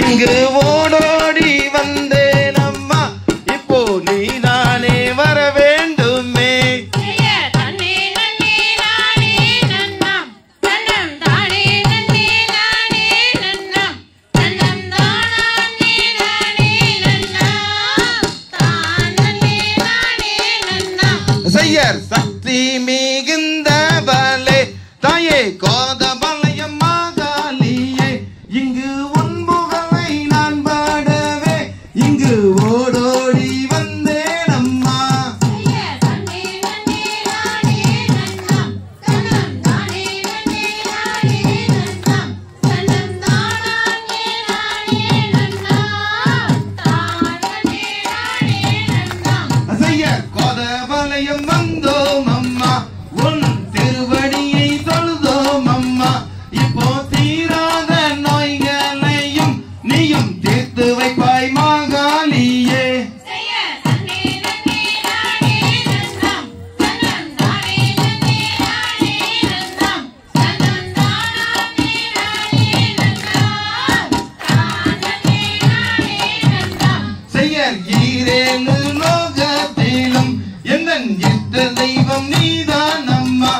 இங்கு ஓடோடி வந்தேன் அம்மா. இப்போ நீ நானே வர வேண்டுமே. செய்யர் சக்தி மீ செயற்கிறேனு லோகத்திலும் எந்த தெய்வம் நீதான் அம்மா.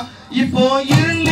இப்போ இருள்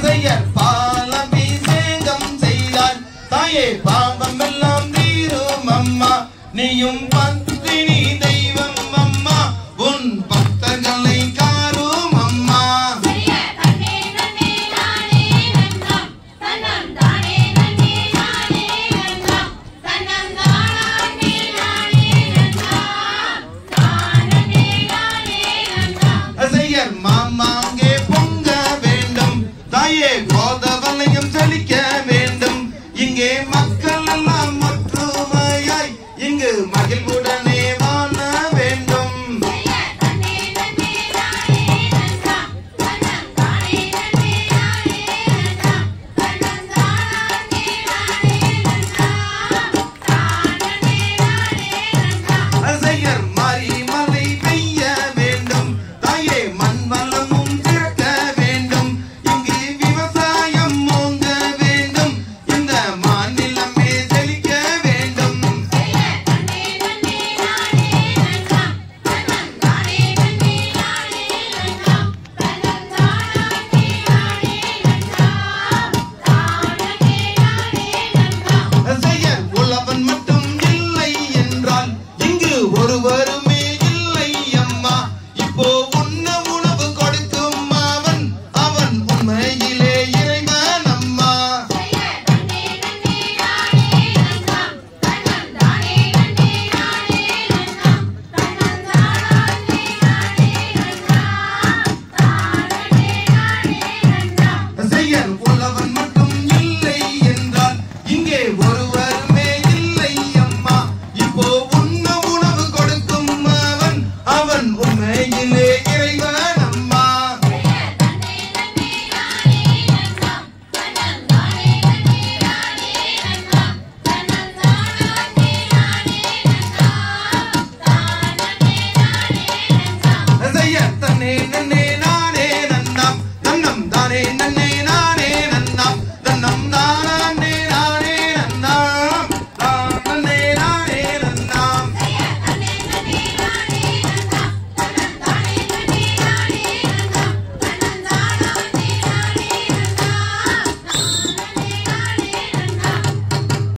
பகையர் பா ne ain't up.